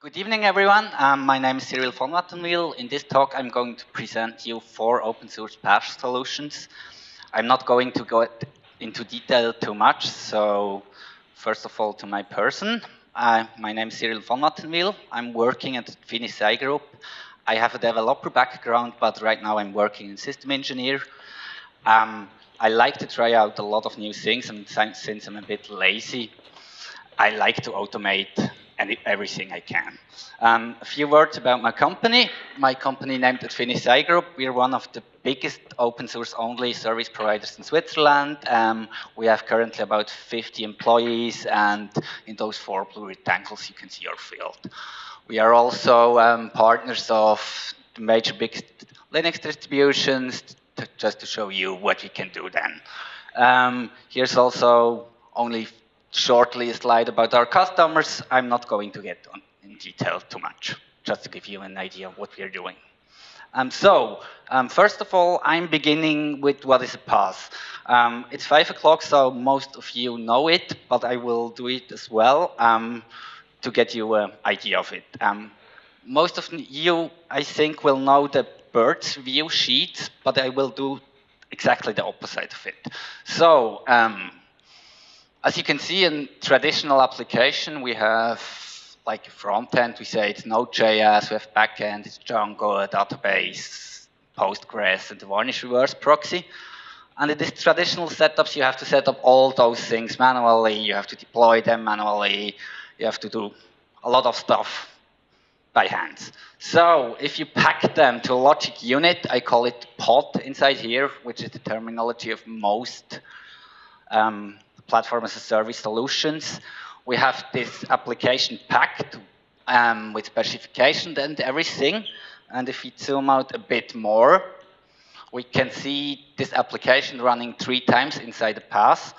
Good evening, everyone. Um, my name is Cyrill von Wattenwyl. In this talk, I'm going to present you four open source PaaS solutions. I'm not going to go into detail too much, so first of all, to my person. Uh, my name is Cyrill von Wattenwyl. I'm working at Adfinis SyGroup. I have a developer background, but right now I'm working in system engineer. Um, I like to try out a lot of new things, and since I'm a bit lazy, I like to automate any, everything I can. Um, a few words about my company. My company named Adfinis SyGroup. We're one of the biggest open source only service providers in Switzerland. Um, we have currently about 50 employees, and in those four blue rectangles, you can see our field. We are also um, partners of the major big Linux distributions, to, just to show you what we can do then. Um, here's also only shortly a slide about our customers. I'm not going to get in detail too much, just to give you an idea of what we are doing. Um, so, um, first of all, I'm beginning with what is a PaaS. Um, it's 5 o'clock, so most of you know it, but I will do it as well um, to get you an idea of it. Um, most of you, I think, will know the birds view sheet, but I will do exactly the opposite of it. So, um, as you can see in traditional application, we have like front end, we say it's Node.js, we have backend, it's Django, a database, Postgres, and the Varnish reverse proxy. And in these traditional setups, you have to set up all those things manually, you have to deploy them manually, you have to do a lot of stuff by hand. So if you pack them to a logic unit, I call it pod inside here, which is the terminology of most um, platform as a service solutions. We have this application packed um, with specification and everything. And if we zoom out a bit more, we can see this application running three times inside the PaaS.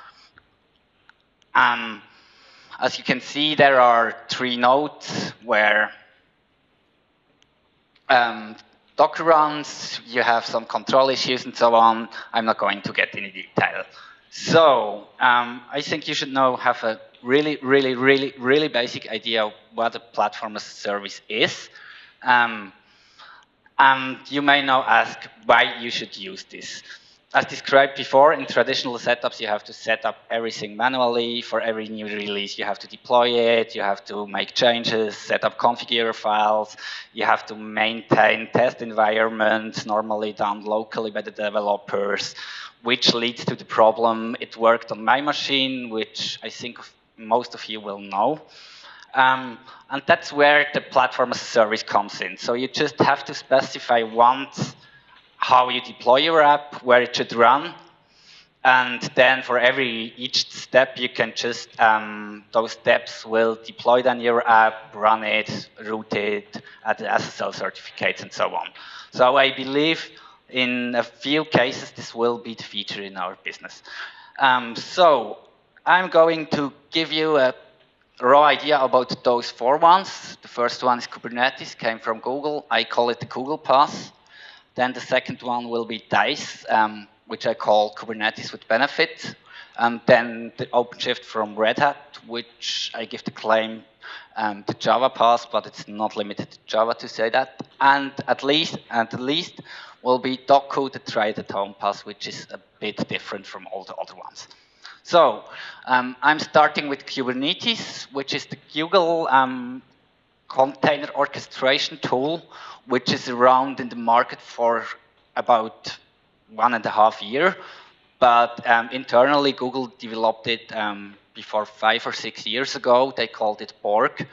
Um, as you can see, there are three nodes where um, Docker runs, you have some control issues and so on. I'm not going to get into detail. So um, I think you should now have a really, really, really, really basic idea of what a platform as a service is. Um, and you may now ask why you should use this. As described before, in traditional setups, you have to set up everything manually. For every new release, you have to deploy it, you have to make changes, set up configure files, you have to maintain test environments, normally done locally by the developers which leads to the problem. It worked on my machine, which I think most of you will know. Um, and that's where the platform as a service comes in. So you just have to specify once how you deploy your app, where it should run, and then for every each step you can just um, those steps will deploy then your app, run it, route it, add the SSL certificates, and so on. So I believe in a few cases, this will be the feature in our business. Um, so I'm going to give you a raw idea about those four ones. The first one is Kubernetes, came from Google. I call it the Google PaaS. Then the second one will be Deis, um, which I call Kubernetes with benefit. And then the OpenShift from Red Hat, which I give the claim um, to Java PaaS, but it's not limited to Java to say that. And at least, at least, will be Dokku, the try at home which is a bit different from all the other ones. So um, I'm starting with Kubernetes, which is the Google um, container orchestration tool, which is around in the market for about one and a half year. But um, internally, Google developed it um, before five or six years ago. They called it Borg.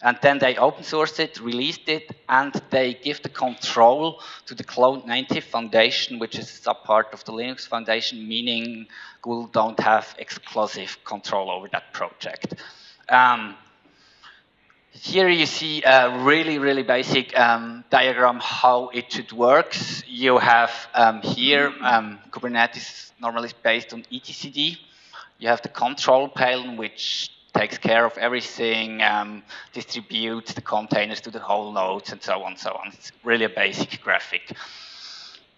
And then they open sourced it, released it, and they give the control to the Cloud Native Foundation, which is a subpart of the Linux Foundation, meaning Google don't have exclusive control over that project. Um, here you see a really, really basic um, diagram how it should work. You have um, here um, Kubernetes normally is based on etcd. You have the control plane, which takes care of everything, um, distributes the containers to the whole nodes, and so on so on. It's really a basic graphic.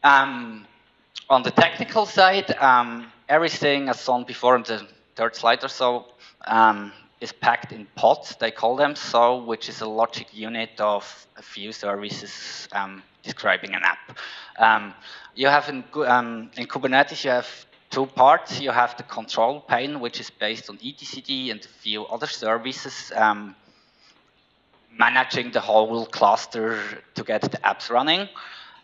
Um, on the technical side, um, everything as shown before on the third slide or so, um, is packed in pods, they call them so, which is a logic unit of a few services um, describing an app. Um, you have in, um, in Kubernetes, you have two parts. You have the control plane, which is based on etcd and a few other services um, managing the whole cluster to get the apps running.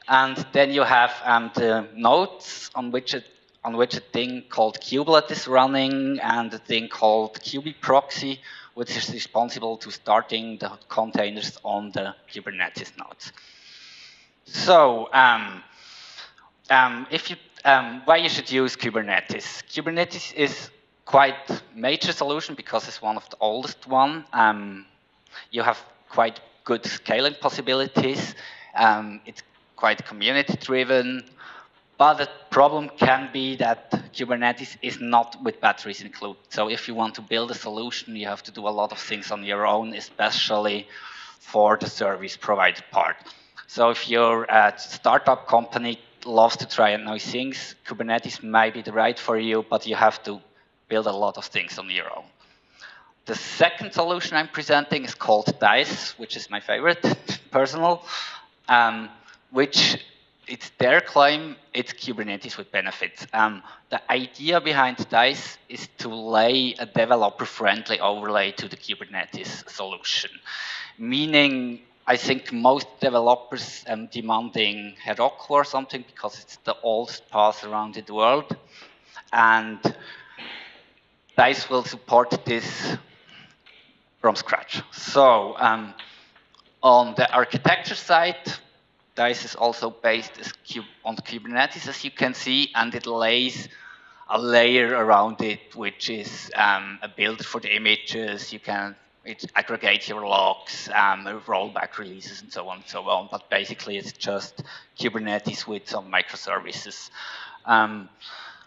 And then you have um, the nodes on which it on which a thing called kubelet is running and a thing called kube-proxy, which is responsible to starting the containers on the Kubernetes nodes. So, um, um, if you, um, why you should use Kubernetes? Kubernetes is quite major solution because it's one of the oldest one. Um, you have quite good scaling possibilities. Um, it's quite community driven. But the problem can be that Kubernetes is not with batteries included. So if you want to build a solution, you have to do a lot of things on your own, especially for the service provider part. So if you're a startup company, loves to try and new things, Kubernetes might be the right for you, but you have to build a lot of things on your own. The second solution I'm presenting is called Deis, which is my favorite, personal, um, which it's their claim, it's Kubernetes with benefits. Um, the idea behind Deis is to lay a developer-friendly overlay to the Kubernetes solution, meaning I think most developers um, demanding Heroku or something because it's the oldest PaaS around the world, and Deis will support this from scratch. So um, on the architecture side, Deis is also based on Kubernetes, as you can see, and it lays a layer around it, which is um, a build for the images. You can it aggregates your logs, um, rollback releases, and so on and so on. But basically, it's just Kubernetes with some microservices. Um,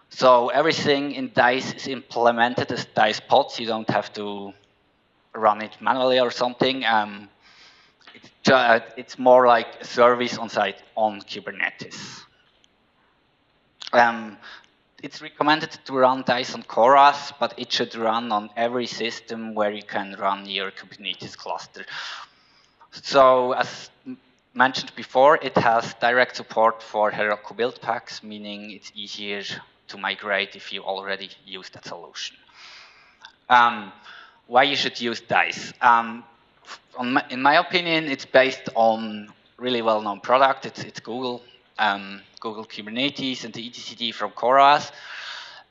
so everything in Deis is implemented as Deis pods. You don't have to run it manually or something. Um, it's, uh, more like a service on site on Kubernetes. Um, it's recommended to run Deis on CoreOS, but it should run on every system where you can run your Kubernetes cluster. So as mentioned before, it has direct support for Heroku build packs, meaning it's easier to migrate if you already use that solution. Um, why you should use Deis? Um, my, in my opinion, it's based on really well-known product. It's, it's Google, um, Google Kubernetes and the etcd from CoreOS.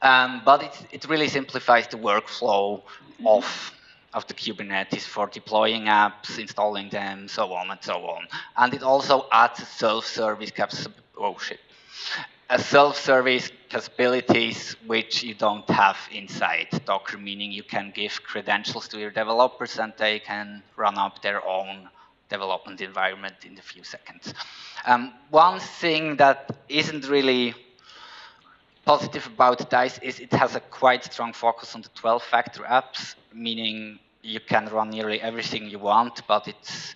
Um, but it, it really simplifies the workflow of, of the Kubernetes for deploying apps, installing them, so on and so on. And it also adds a self-service. Oh a self-service capabilities which you don't have inside Docker, meaning you can give credentials to your developers and they can run up their own development environment in a few seconds. Um, one thing that isn't really positive about Deis is it has a quite strong focus on the 12-factor apps, meaning you can run nearly everything you want, but it's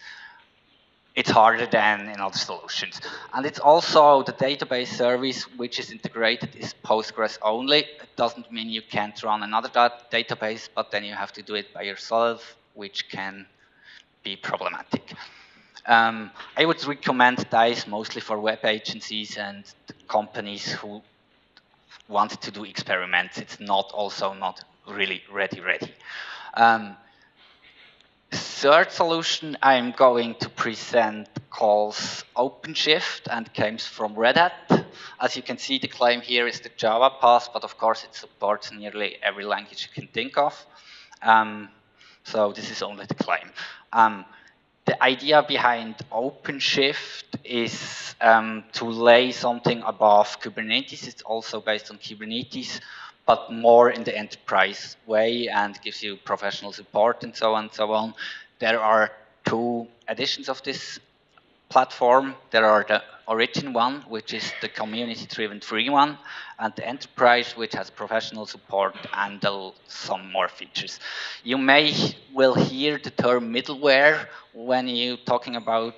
it's harder than in other solutions. And it's also the database service which is integrated is Postgres only. It doesn't mean you can't run another database, but then you have to do it by yourself, which can be problematic. Um, I would recommend Deis mostly for web agencies and companies who want to do experiments. It's not also not really ready ready. Um, third solution I'm going to present calls OpenShift and comes from Red Hat. As you can see, the claim here is the Java PaaS, but of course it supports nearly every language you can think of. Um, so this is only the claim. Um, the idea behind OpenShift is um, to lay something above Kubernetes. It's also based on Kubernetes, but more in the enterprise way and gives you professional support and so on and so on. There are two editions of this platform. There are the origin one, which is the community-driven free one, and the enterprise, which has professional support and some more features. You may will hear the term middleware when you're talking about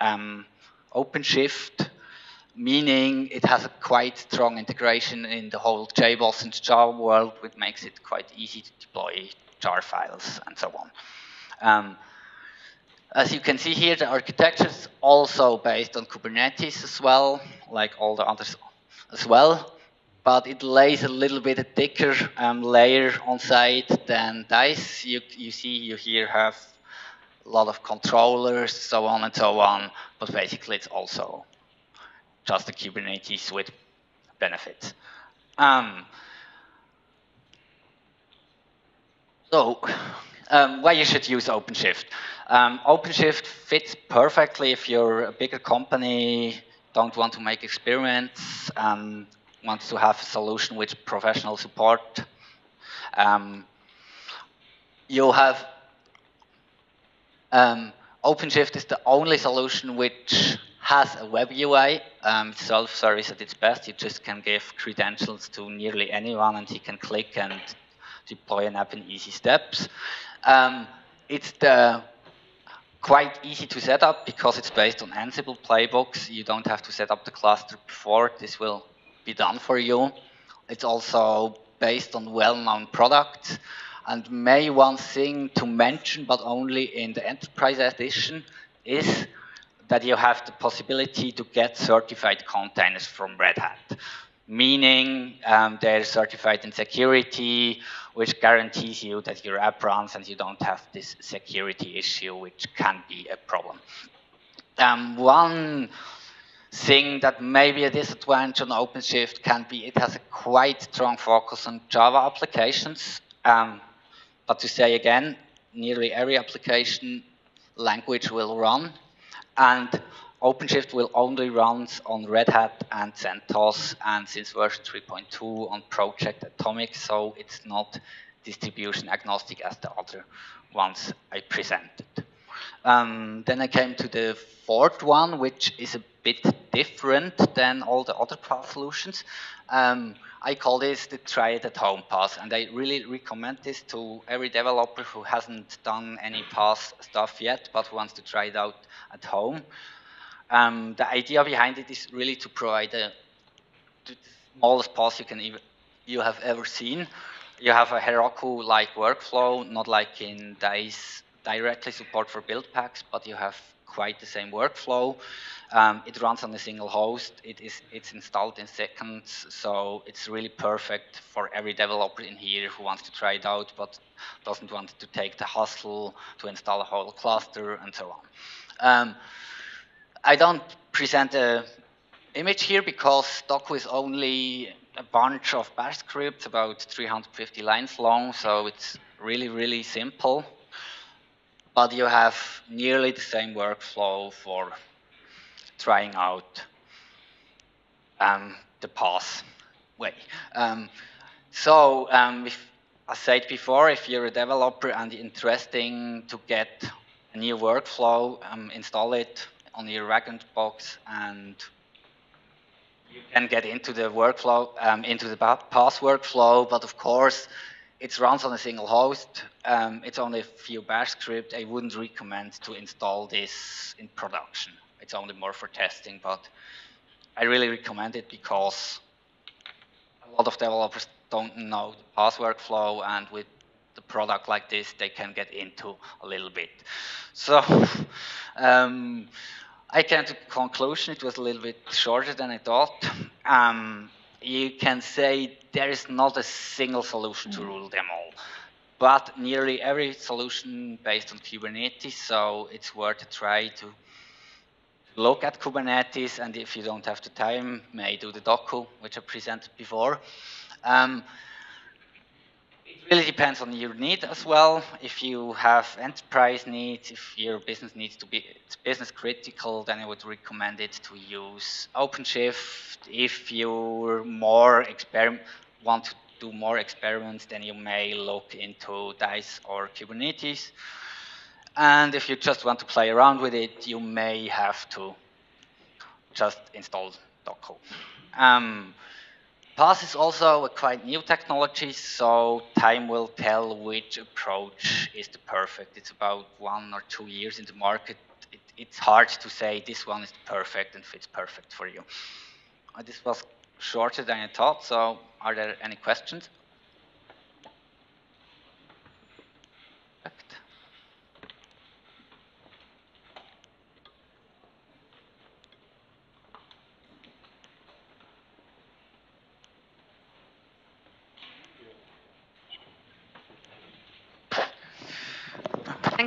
um, OpenShift. meaning it has a quite strong integration in the whole JBoss and Java world, which makes it quite easy to deploy jar files and so on. Um, as you can see here, the architecture is also based on Kubernetes as well, like all the others as well, but it lays a little bit a thicker um, layer on site than Deis. You, you see, you here have a lot of controllers, so on and so on, but basically it's also just a Kubernetes with benefits. Um, so, um, why you should use OpenShift? Um, OpenShift fits perfectly if you're a bigger company, don't want to make experiments, um, wants to have a solution with professional support. Um, you have um, OpenShift is the only solution which has a web UI. Um, self-service at its best. You just can give credentials to nearly anyone, and he can click and deploy an app in easy steps. Um, it's the quite easy to set up because it's based on Ansible playbooks. You don't have to set up the cluster before. This will be done for you. It's also based on well-known products. And may one thing to mention, but only in the enterprise edition, is that you have the possibility to get certified containers from Red Hat, meaning um, they're certified in security, which guarantees you that your app runs and you don't have this security issue, which can be a problem. Um, one thing that may be a disadvantage on OpenShift can be it has a quite strong focus on Java applications. Um, but to say again, nearly every application language will run and OpenShift will only run on Red Hat and CentOS, and since version 3.2 on Project Atomic, so it's not distribution agnostic as the other ones I presented. Um, then I came to the fourth one, which is a bit different than all the other PaaS solutions. Um, I call this the try it at home PaaS, and I really recommend this to every developer who hasn't done any PaaS stuff yet, but wants to try it out at home. Um, the idea behind it is really to provide the smallest PaaS you can even, you have ever seen. You have a Heroku-like workflow, not like in Deis directly support for build packs, but you have quite the same workflow. Um, it runs on a single host. It is it's installed in seconds, so it's really perfect for every developer in here who wants to try it out but doesn't want to take the hassle to install a whole cluster and so on. Um, I don't present a image here because Dokku is only a bunch of bash scripts, about 350 lines long, so it's really, really simple. But you have nearly the same workflow for trying out um, the PaaS way. Um, so um, if, I said before, if you're a developer and interesting to get a new workflow, um, install it on your Vagrant box and you can get into the workflow, um, into the PaaS workflow, but of course, it runs on a single host. Um, it's only a few bash scripts. I wouldn't recommend to install this in production. It's only more for testing, but I really recommend it because a lot of developers don't know the PaaS workflow, and with the product like this, they can get into a little bit. So um, I came to the conclusion, it was a little bit shorter than I thought. Um, you can say there is not a single solution to rule them all but nearly every solution based on Kubernetes, so it's worth a try to look at Kubernetes, and if you don't have the time, may do the Dokku, which I presented before. Um, really depends on your need as well. If you have enterprise needs, if your business needs to be business critical, then I would recommend it to use OpenShift. If you more want to do more experiments, then you may look into Deis or Kubernetes. And if you just want to play around with it, you may have to just install Dokku. Um, PaaS is also a quite new technology, so time will tell which approach is the perfect. It's about one or two years in the market. It it's hard to say this one is perfect and fits perfect for you. Uh, this was shorter than I thought, so are there any questions?